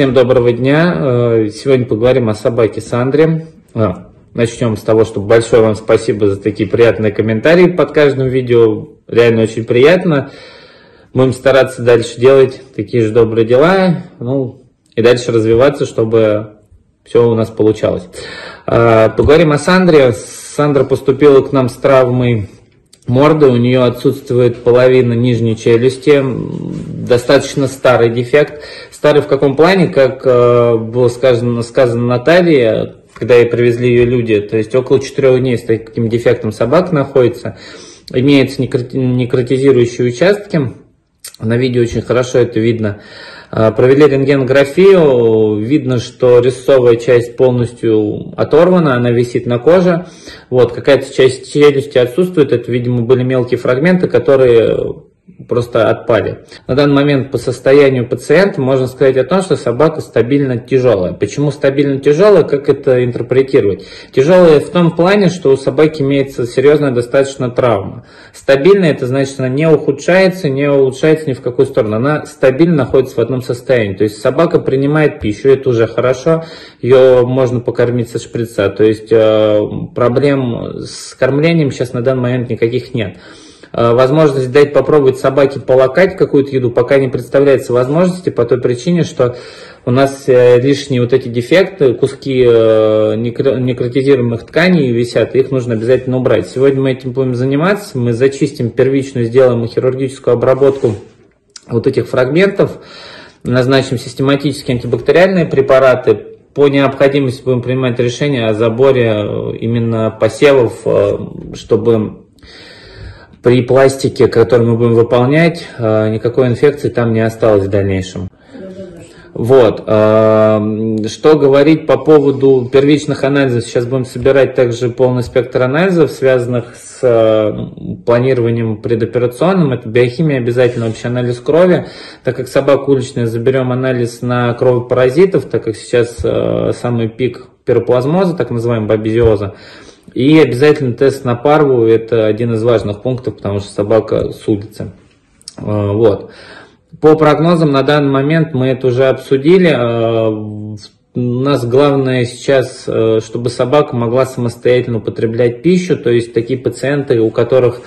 Всем доброго дня. Э, сегодня поговорим о собаке Сандре. А, начнем с того, что большое вам спасибо за такие приятные комментарии под каждым видео. Реально очень приятно. Будем стараться дальше делать такие же добрые дела. Ну, и дальше развиваться, чтобы все у нас получалось. Э, поговорим о Сандре. Сандра поступила к нам с травмой морды, у нее отсутствует половина нижней челюсти, достаточно старый дефект. Старый в каком плане, как э, было сказано, сказано Наталье, когда ей привезли ее люди, то есть около четырех дней с таким дефектом собак находится, имеются некротизирующие участки, на видео очень хорошо это видно. А, провели рентгенографию, видно, что резцовая часть полностью оторвана, она висит на коже. Вот, какая-то часть челюсти отсутствует, это, видимо, были мелкие фрагменты, которые просто отпали. На данный момент по состоянию пациента можно сказать о том, что собака стабильно тяжелая. Почему стабильно тяжелая, как это интерпретировать? Тяжелая в том плане, что у собаки имеется серьезная достаточно травма. Стабильная это значит, она не ухудшается, не улучшается ни в какую сторону. Она стабильно находится в одном состоянии. То есть собака принимает пищу, это уже хорошо, ее можно покормить со шприца. То есть э, проблем с кормлением сейчас на данный момент никаких нет. Э, возможность дать попробовать собаке полакать какую-то еду пока не представляется возможности по той причине, что у нас э, лишние вот эти дефекты, куски э, некротизируемых тканей висят, их нужно обязательно убрать. Сегодня мы этим будем заниматься, мы зачистим первичную, сделаем хирургическую обработку вот этих фрагментов, назначим систематические антибактериальные препараты, по необходимости будем принимать решение о заборе именно посевов, чтобы при пластике, который мы будем выполнять, э, никакой инфекции там не осталось в дальнейшем. Вот. Э, что говорить по поводу первичных анализов? Сейчас будем собирать также полный спектр анализов, связанных с э, планированием предоперационным. Это биохимия, обязательно вообще анализ крови. Так как собака уличная, заберем анализ на кровопаразитов, так как сейчас самый пик пироплазмоза, так называемый бабезиоза. И обязательно тест на парву, это один из важных пунктов, потому что собака судится. А, вот. По прогнозам на данный момент мы это уже обсудили. А, у нас главное сейчас, э, чтобы собака могла самостоятельно употреблять пищу, то есть такие пациенты, у которых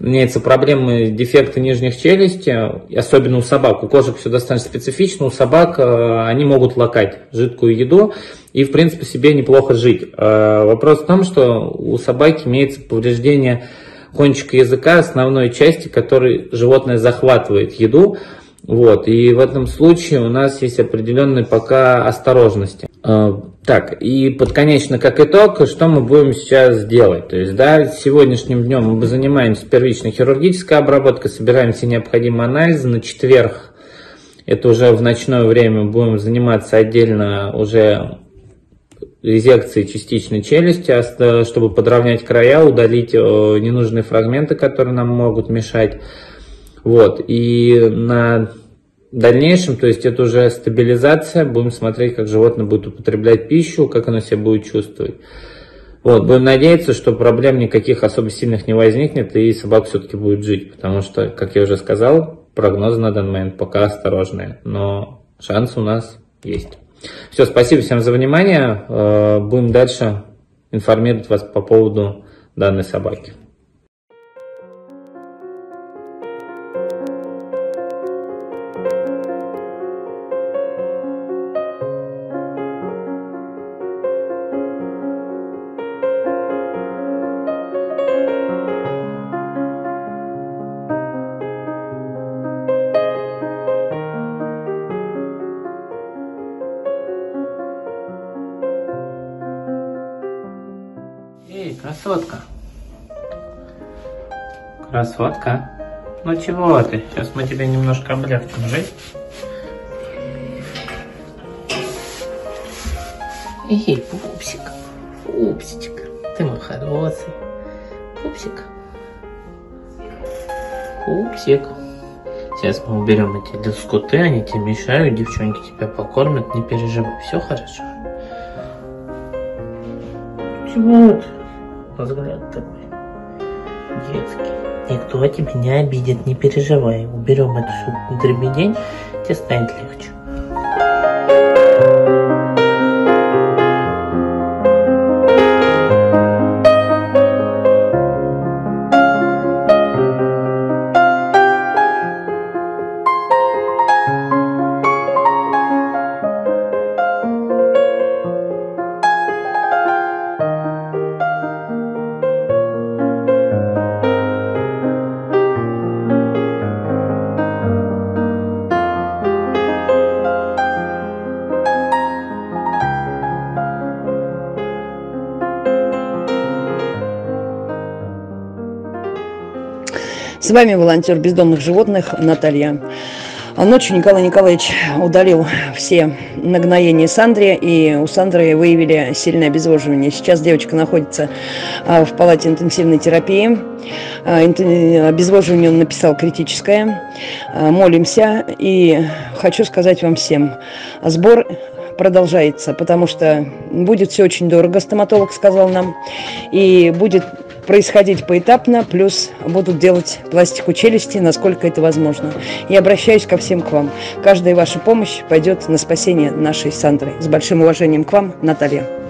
имеются проблемы, дефекты нижних челюстей, особенно у собак. У кошек все достаточно специфично, у собак э, они могут лакать жидкую еду и, в принципе, себе неплохо жить. Э, вопрос в том, что у собаки имеется повреждение кончика языка, основной части, которой животное захватывает еду. Вот, и в этом случае у нас есть определенные пока осторожности. Так, и под конечно, как итог, что мы будем сейчас делать? То есть, да, сегодняшним днем мы занимаемся первичной хирургической обработкой, собираем все необходимые анализы. На четверг, это уже в ночное время, будем заниматься отдельно уже резекцией частичной челюсти, чтобы подровнять края, удалить э, ненужные фрагменты, которые нам могут мешать. Вот, и на дальнейшем, то есть это уже стабилизация, будем смотреть, как животное будет употреблять пищу, как оно себя будет чувствовать. Вот, будем надеяться, что проблем никаких особо сильных не возникнет, и собака все-таки будет жить, потому что, как я уже сказал, прогнозы на данный момент пока осторожные, но шанс у нас есть. Все, спасибо всем за внимание, э, будем дальше информировать вас по поводу данной собаки. Красотка. Красотка. Ну чего ты? Сейчас мы тебе немножко облегчим жизнь. Эй, пупсик, пупсичек, ты мой хороший. Пупсик. Пупсик. Сейчас мы уберем эти лоскуты, они тебе мешают, девчонки тебя покормят, не переживай, все хорошо. Чего ты? Взгляд такой детский. Никто тебя не обидит, не переживай. Уберем эту дребедень, тебе станет легче. С вами волонтер бездомных животных Наталья. А ночью Николай Николаевич удалил все нагноения Сандре, и у Сандры выявили сильное обезвоживание. Сейчас девочка находится а, в палате интенсивной терапии. А, обезвоживание он написал критическое. Молимся, и хочу сказать вам всем, сбор продолжается, потому что будет все очень дорого, стоматолог сказал нам, и будет происходить поэтапно, плюс будут делать пластику челюсти, насколько это возможно. И обращаюсь ко всем к вам. Каждая ваша помощь пойдет на спасение нашей Сандры. С большим уважением к вам, Наталья.